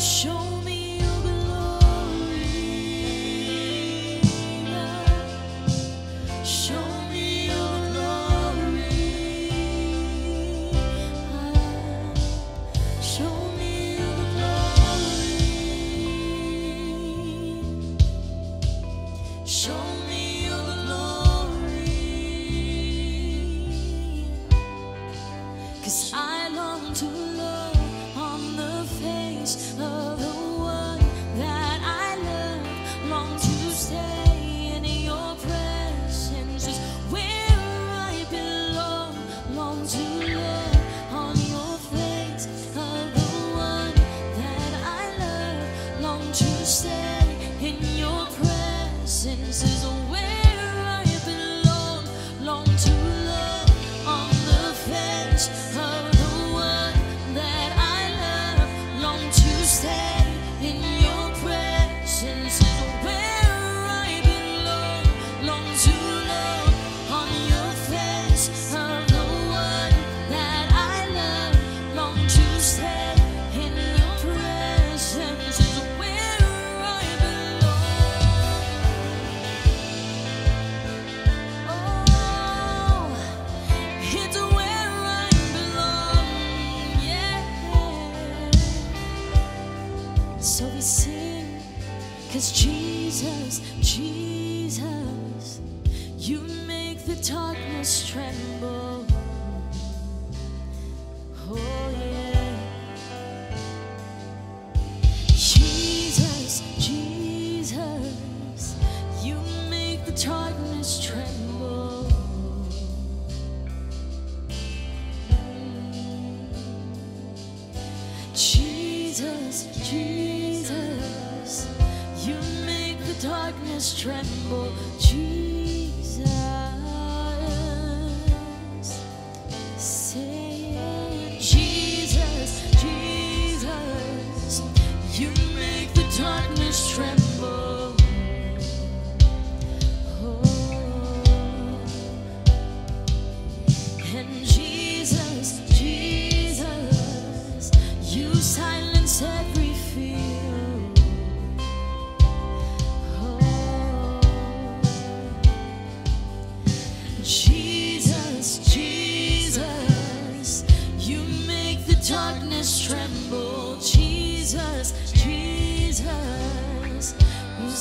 Show belong.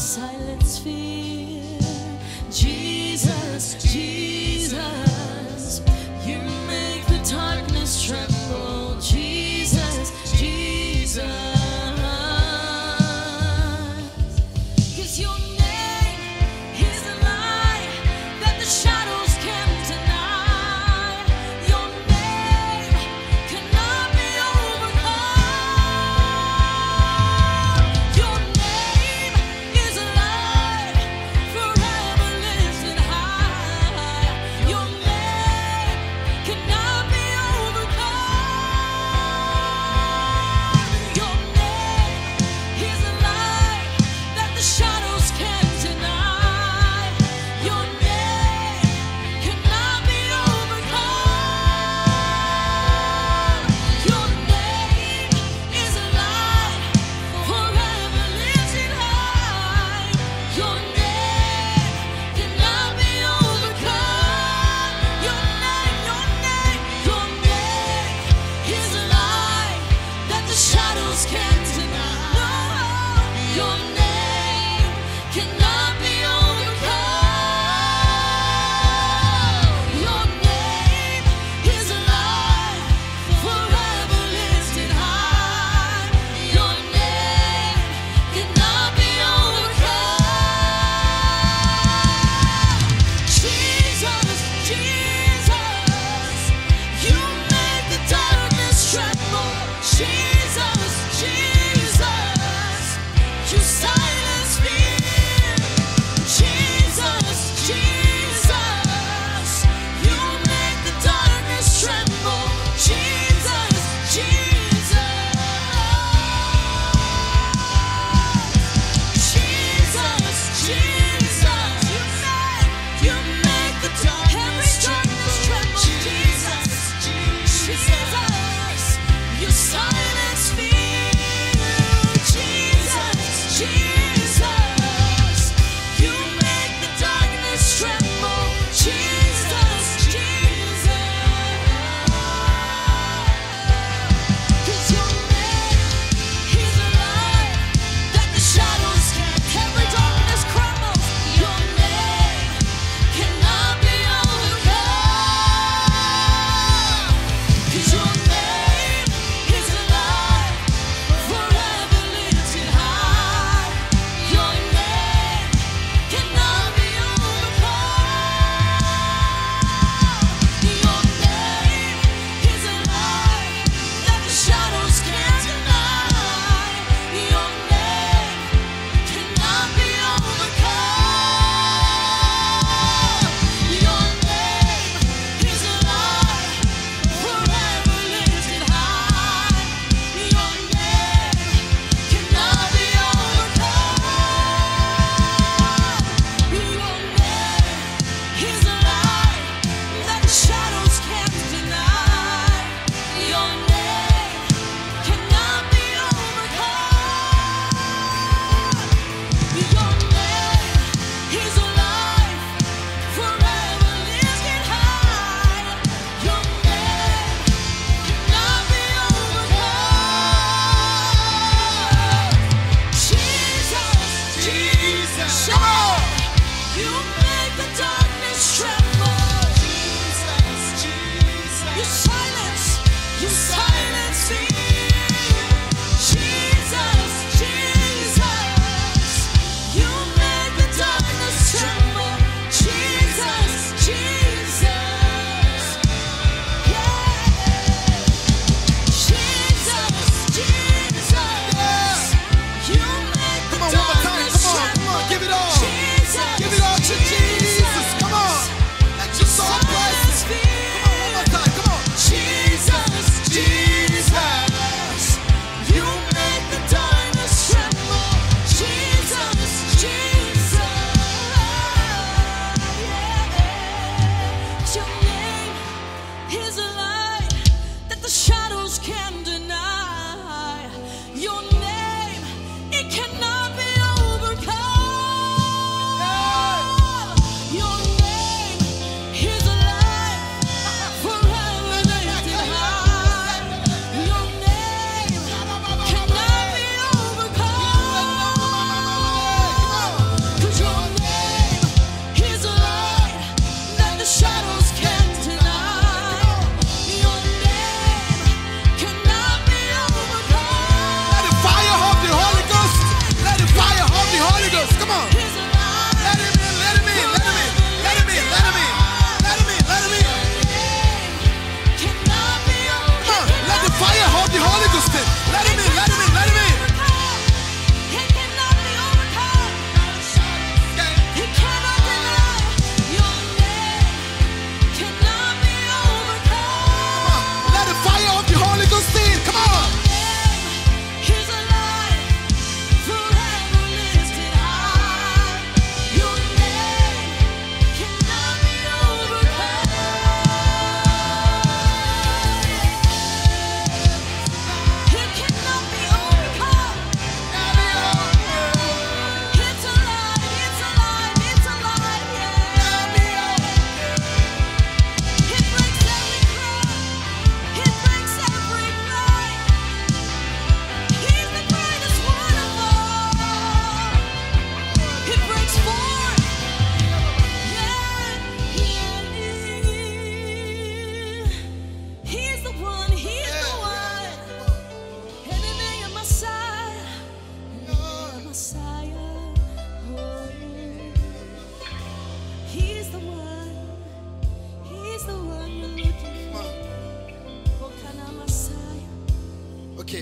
Silence fear. Jesus, Jesus,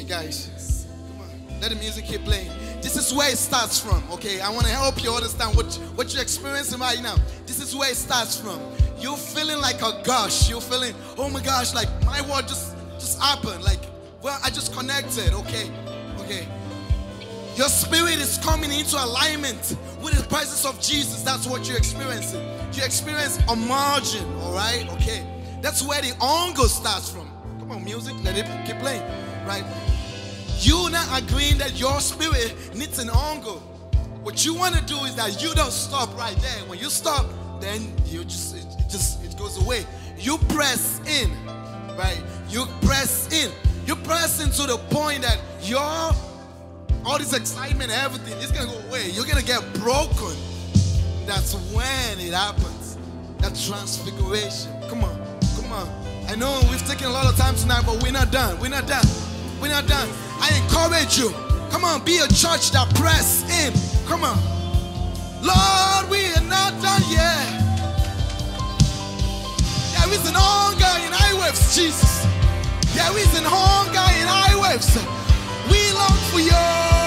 guys. Come on. Let the music keep playing. This is where it starts from, okay? I want to help you understand what, what you're experiencing right now. This is where it starts from. You're feeling like a gush. You're feeling, oh my gosh, like my word just just happened. Like, well, I just connected, okay? Okay. Your spirit is coming into alignment with the presence of Jesus. That's what you're experiencing. You experience a margin, all right? Okay. That's where the ongo starts from. Come on, music, let it keep playing, right? You not agreeing that your spirit needs an ongo. What you want to do is that you don't stop right there. When you stop, then you just it, it just it goes away. You press in, right? You press in. You press into the point that your all this excitement, everything is gonna go away. You're gonna get broken. That's when it happens. That transfiguration. Come on, come on. I know we've taken a lot of time tonight, but we're not done. We're not done. We're not done. I encourage you. Come on, be a church that press in. Come on. Lord, we are not done yet. There is an hunger in highwaves, Jesus. There is an hunger in highwaves. We long for you.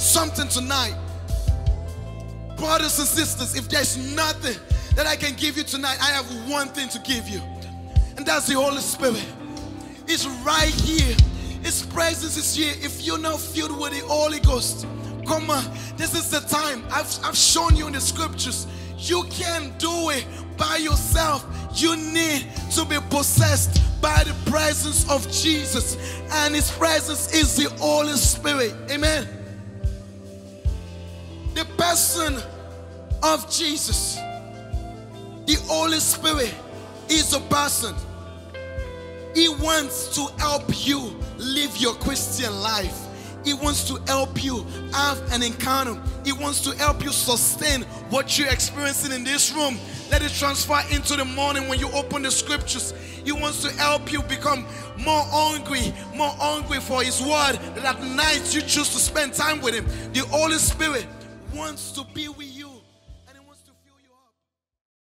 Something tonight. Brothers and sisters, if there's nothing that I can give you tonight, I have one thing to give you, and that's the Holy Spirit. It's right here. His presence is here. If you're not filled with the Holy Ghost, come on. This is the time. I've, I've shown you in the scriptures. You can't do it by yourself. You need to be possessed by the presence of Jesus. And His presence is the Holy Spirit. Amen. The person of Jesus, the Holy Spirit, is a person. He wants to help you live your Christian life. He wants to help you have an encounter. He wants to help you sustain what you're experiencing in this room. Let it transfer into the morning when you open the scriptures. He wants to help you become more hungry, more hungry for His word. That at night you choose to spend time with Him. The Holy Spirit wants to be with